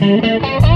Mm-hmm.